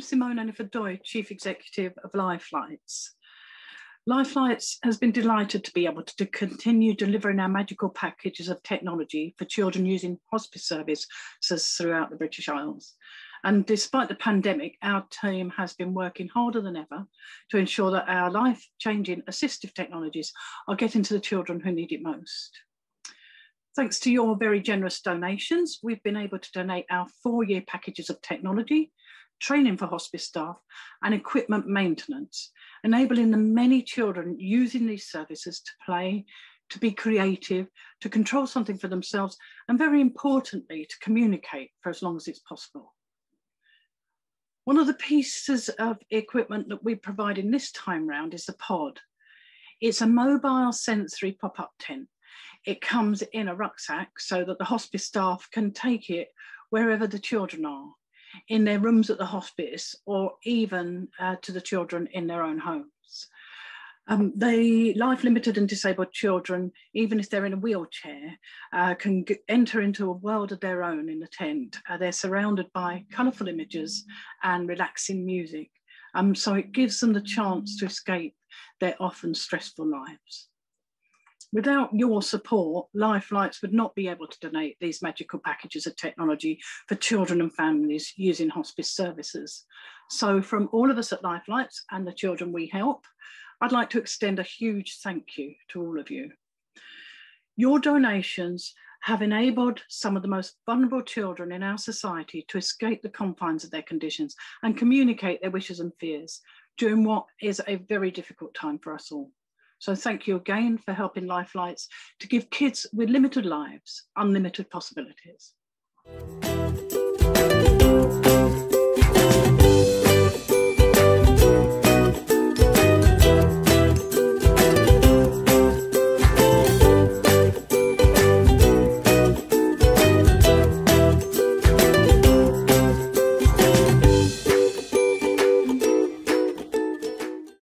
Enefer-Doy, Chief Executive of Lifelites. Lifelites has been delighted to be able to, to continue delivering our magical packages of technology for children using hospice services throughout the British Isles. And despite the pandemic, our team has been working harder than ever to ensure that our life changing assistive technologies are getting to the children who need it most. Thanks to your very generous donations, we've been able to donate our four year packages of technology, training for hospice staff, and equipment maintenance, enabling the many children using these services to play, to be creative, to control something for themselves, and very importantly, to communicate for as long as it's possible. One of the pieces of equipment that we provide in this time round is the pod. It's a mobile sensory pop-up tent. It comes in a rucksack so that the hospice staff can take it wherever the children are, in their rooms at the hospice, or even uh, to the children in their own homes. Um, the life limited and disabled children, even if they're in a wheelchair, uh, can enter into a world of their own in the tent. Uh, they're surrounded by colourful images and relaxing music. Um, so it gives them the chance to escape their often stressful lives. Without your support, Lifelites would not be able to donate these magical packages of technology for children and families using hospice services. So from all of us at Lifelites and the children we help, I'd like to extend a huge thank you to all of you. Your donations have enabled some of the most vulnerable children in our society to escape the confines of their conditions and communicate their wishes and fears during what is a very difficult time for us all. So thank you again for helping Lifelites to give kids with limited lives unlimited possibilities.